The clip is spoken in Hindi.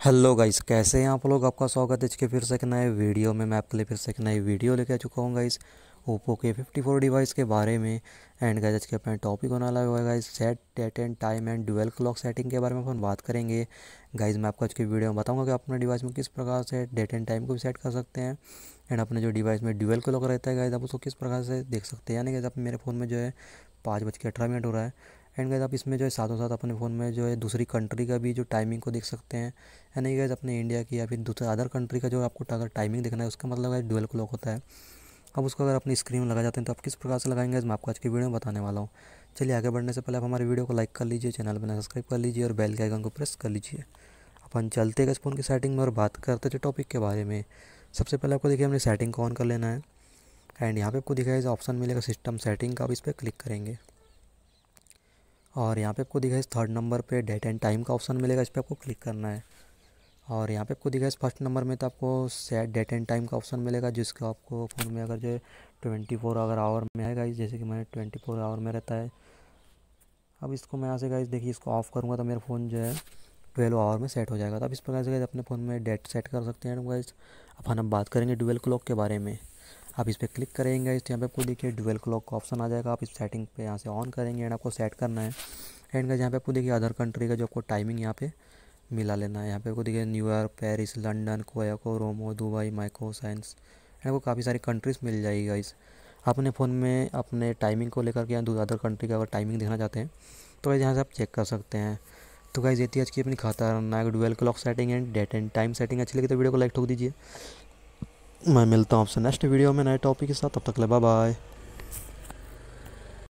हेलो गाइस, कैसे हैं आप लोग? आपका स्वागत है इसके फिर से एक नए वीडियो में। मैं आपके लिए फिर से एक नई वीडियो लेके आ चुका हूँ गाइस, ओप्पो के 54 डिवाइस के बारे में। एंड गाइस के अपने टॉपिक होने वाला है guys set date and time and dual clock setting के बारे में अपन बात करेंगे। गाइस, मैं आपको आज की वीडियो में बताऊँगा कि अपने डिवाइस में किस प्रकार से डेट एंड टाइम को भी सेट कर सकते हैं। एंड अपने जो डिवाइस में डुअल क्लॉक रहता है गाइस, आप उसको किस प्रकार से देख सकते हैं? यानी कि आप मेरे फ़ोन में जो है पाँच बज के अठारह मिनट हो रहा है एंड गैस आप इसमें जो है साथों साथ अपने फ़ोन में जो है दूसरी कंट्री का भी जो टाइमिंग को देख सकते हैं। यानी गैस अपने इंडिया की या फिर दूसरे अदर कंट्री का जो आपको अगर टाइमिंग देखना है, उसका मतलब है डुअल क्लॉक होता है। अब उसको अगर अपनी स्क्रीन में लगा जाते हैं तो आप किस प्रकार से लगाएँगे मैं आपको आज की वीडियो में बताने वाला हूँ। चलिए आगे बढ़ने से पहले आप हमारे वीडियो को लाइक कर लीजिए चैनल पर सब्सक्राइब कर लीजिए और बेल के आइकन को प्रेस कर लीजिए। अपन चलते गए फ़ोन की सेटिंग में और बात करते थे टॉपिक के बारे में। सबसे पहले आपको देखिए, हमने सेटिंग को ऑन कर लेना है। एंड यहाँ पे आपको दिखाएगा ऑप्शन मिलेगा सिस्टम सेटिंग का आप इस पर क्लिक करेंगे। और यहाँ पे आपको दिखा इस थर्ड नंबर पे डेट एंड टाइम का ऑप्शन मिलेगा, इस पर आपको क्लिक करना है। और यहाँ पे आपको दिखा इस फ़र्स्ट नंबर में तो आपको सेट डेट एंड टाइम का ऑप्शन मिलेगा, जिसका आपको फ़ोन में अगर जो है ट्वेंटी फोर अगर आवर में है गाइज़ जैसे कि मैंने ट्वेंटी फोर आवर में रहता है। अब इसको मैं यहाँ से गाइज़ देखिए, इसको ऑफ़ करूँगा तो मेरा फ़ोन जो है ट्वेल्व आवर में सेट हो जाएगा। तो अब इस प्रकार से अपने फ़ोन में डेट सेट कर सकते हैं। गाइज़ अपन अब बात करेंगे डुअल क्लॉक के बारे में। आप इस पर क्लिक करेंगे, इस यहाँ पे आपको देखिए डुअल क्लॉक का ऑप्शन आ जाएगा। आप इस सेटिंग पे यहाँ से ऑन करेंगे एंड आपको सेट करना है। एंड का यहाँ पे आपको देखिए अदर कंट्री का जो आपको टाइमिंग यहाँ पे मिला लेना है। यहाँ पे आपको देखिए न्यूयॉर्क पेरिस लंदन कोयाको रोमो दुबई माइको साइंस एंड आपको काफ़ी सारी कंट्रीज़ मिल जाएगी इस अपने फ़ोन में अपने टाइमिंग को लेकर के या अदर कंट्री का अगर टाइमिंग देखना चाहते हैं तो यहाँ से आप चेक कर सकते हैं। तो गाइज़ ये थी आज की अपनी खतरनाक dual clock setting and date and time setting अच्छी लगी तो वीडियो को लाइक ठोक दीजिए। मैं मिलता हूँ आपसे नेक्स्ट वीडियो में नए टॉपिक के साथ। तब तक ले बाय